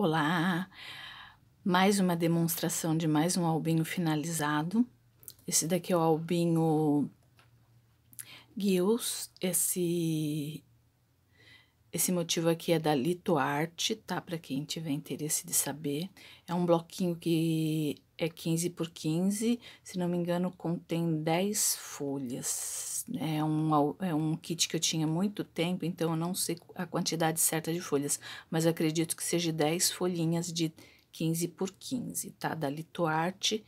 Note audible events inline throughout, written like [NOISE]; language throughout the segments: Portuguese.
Olá! Mais uma demonstração de mais um albinho finalizado. Esse daqui é o albinho Gills. Esse, esse motivo aqui é da Lito Art, tá? Para quem tiver interesse de saber. É um bloquinho que é 15 por 15, se não me engano, contém 10 folhas. É um, é um kit que eu tinha muito tempo, então eu não sei a quantidade certa de folhas, mas acredito que seja 10 folhinhas de 15 por 15, tá? Da Litoarte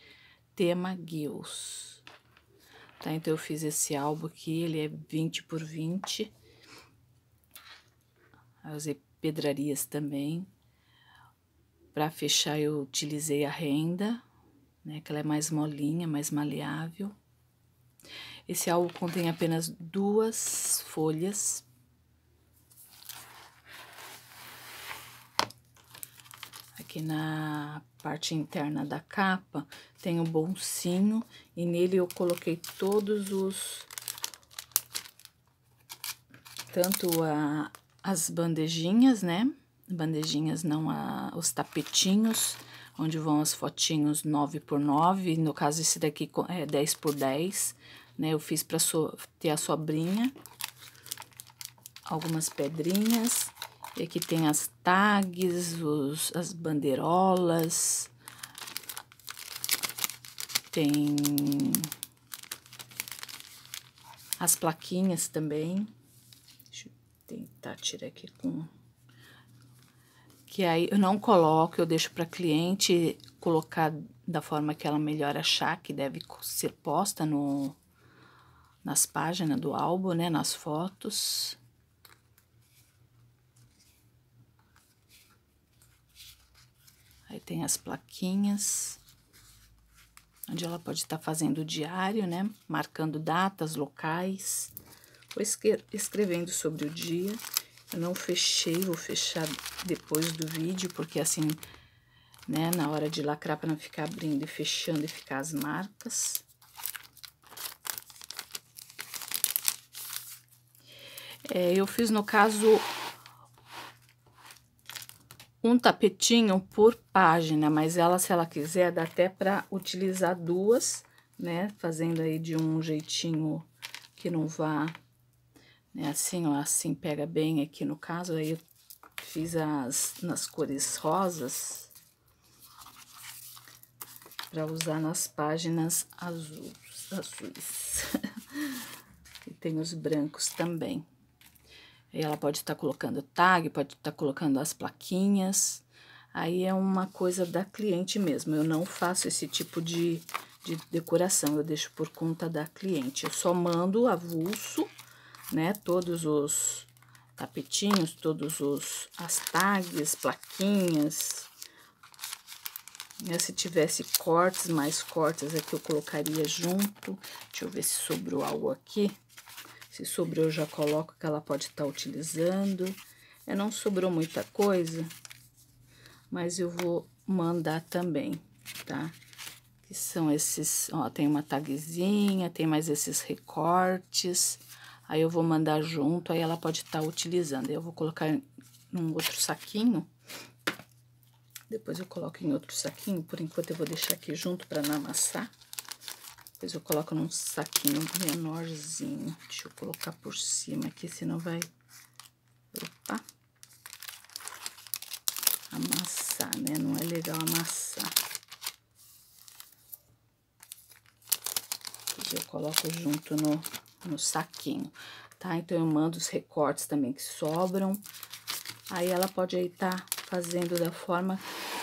Tema Gills. Tá? Então eu fiz esse álbum aqui, ele é 20 por 20. Eu usei pedrarias também. Para fechar eu utilizei a renda, né? Que ela é mais molinha, mais maleável. Esse álbum contém apenas duas folhas. Aqui na parte interna da capa tem o um bolsinho e nele eu coloquei todos os tanto a, as bandejinhas, né? Bandejinhas não a, os tapetinhos, onde vão as fotinhos 9 por 9, no caso esse daqui é 10 por 10 né? Eu fiz para so ter a sobrinha, algumas pedrinhas. E aqui tem as tags, os, as bandeirolas. Tem as plaquinhas também. Deixa eu tentar tirar aqui com que aí eu não coloco, eu deixo para cliente colocar da forma que ela melhor achar que deve ser posta no nas páginas do álbum, né, nas fotos. Aí tem as plaquinhas, onde ela pode estar tá fazendo o diário, né, marcando datas, locais, ou escrevendo sobre o dia. Eu não fechei, vou fechar depois do vídeo, porque assim, né, na hora de lacrar para não ficar abrindo e fechando e ficar as marcas. É, eu fiz, no caso, um tapetinho por página, mas ela, se ela quiser, dá até para utilizar duas, né? Fazendo aí de um jeitinho que não vá, né? Assim, ó, assim pega bem aqui no caso, aí eu fiz as nas cores rosas para usar nas páginas azuis. azuis. [LAUGHS] e tem os brancos também. Ela pode estar tá colocando tag, pode estar tá colocando as plaquinhas. Aí é uma coisa da cliente mesmo. Eu não faço esse tipo de, de decoração, eu deixo por conta da cliente. Eu só mando avulso, né? Todos os tapetinhos, todos os as tags, plaquinhas. E se tivesse cortes, mais cortes aqui eu colocaria junto. Deixa eu ver se sobrou algo aqui. Se sobrou, eu já coloco que ela pode estar tá utilizando. É, não sobrou muita coisa, mas eu vou mandar também, tá? Que são esses, ó, tem uma tagzinha, tem mais esses recortes. Aí eu vou mandar junto, aí ela pode estar tá utilizando. Aí eu vou colocar num outro saquinho. Depois eu coloco em outro saquinho, por enquanto eu vou deixar aqui junto para não amassar. Depois eu coloco num saquinho menorzinho. Deixa eu colocar por cima aqui, senão vai... Opa! Amassar, né? Não é legal amassar. Eu coloco junto no, no saquinho, tá? Então, eu mando os recortes também que sobram. Aí, ela pode aí tá fazendo da forma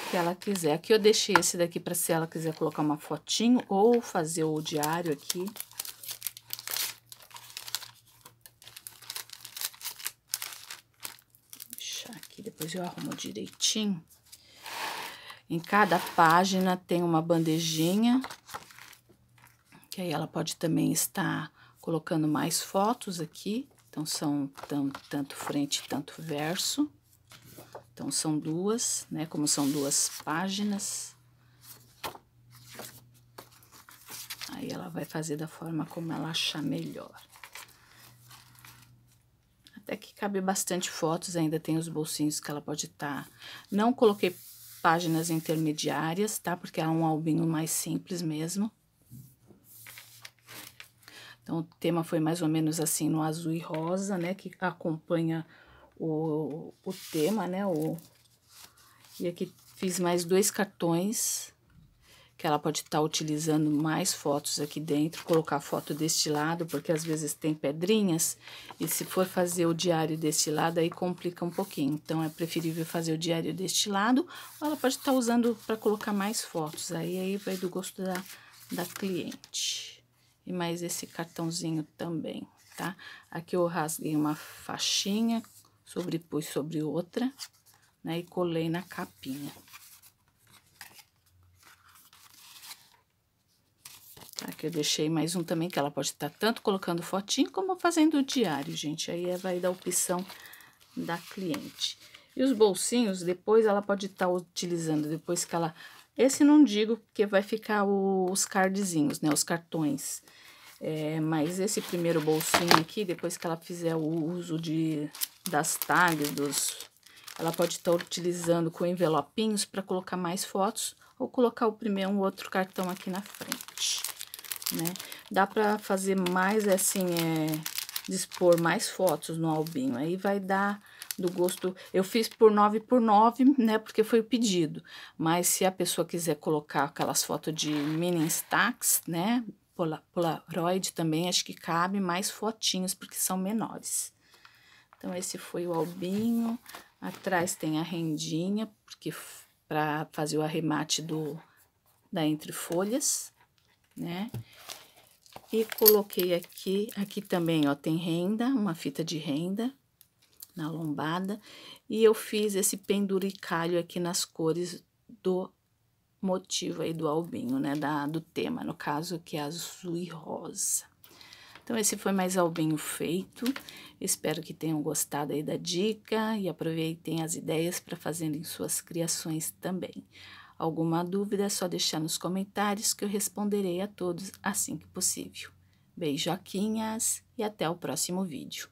que ela quiser. Aqui eu deixei esse daqui para se ela quiser colocar uma fotinho ou fazer o diário aqui. Deixar aqui, depois eu arrumo direitinho. Em cada página tem uma bandejinha, que aí ela pode também estar colocando mais fotos aqui. Então, são tanto frente, tanto verso. Então, são duas, né? Como são duas páginas. Aí, ela vai fazer da forma como ela achar melhor. até que cabe bastante fotos, ainda tem os bolsinhos que ela pode estar. Tá. Não coloquei páginas intermediárias, tá? Porque é um albinho mais simples mesmo. Então, o tema foi mais ou menos assim no azul e rosa, né? Que acompanha o, o tema, né? O, e aqui fiz mais dois cartões que ela pode estar tá utilizando mais fotos aqui dentro, colocar foto deste lado, porque às vezes tem pedrinhas, e se for fazer o diário deste lado, aí complica um pouquinho. Então, é preferível fazer o diário deste lado, ou ela pode estar tá usando para colocar mais fotos, aí, aí vai do gosto da, da cliente. E mais esse cartãozinho também, tá? Aqui eu rasguei uma faixinha, sobrepus sobre outra, né, e colei na capinha. Aqui eu deixei mais um também, que ela pode estar tanto colocando fotinho como fazendo o diário, gente. Aí é, vai da opção da cliente. E os bolsinhos, depois ela pode estar utilizando, depois que ela... Esse não digo, porque vai ficar os cardzinhos, né, os cartões. É, mas esse primeiro bolsinho aqui, depois que ela fizer o uso de, das tags, dos, ela pode estar utilizando com envelopinhos para colocar mais fotos ou colocar o primeiro um outro cartão aqui na frente né? Dá pra fazer mais, assim, é, dispor mais fotos no albinho, aí vai dar do gosto... Eu fiz por 9 por 9, né, porque foi o pedido, mas se a pessoa quiser colocar aquelas fotos de mini stacks, né, Polaroid também, acho que cabe mais fotinhos, porque são menores. Então, esse foi o albinho, atrás tem a rendinha, porque para fazer o arremate do, da entre folhas, né? E coloquei aqui, aqui também, ó, tem renda, uma fita de renda na lombada. E eu fiz esse penduricalho aqui nas cores do motivo aí do albinho, né, da, do tema, no caso, que é azul e rosa. Então, esse foi mais albinho feito. Espero que tenham gostado aí da dica e aproveitem as ideias para fazerem suas criações também. Alguma dúvida é só deixar nos comentários que eu responderei a todos assim que possível. Beijoquinhas e até o próximo vídeo.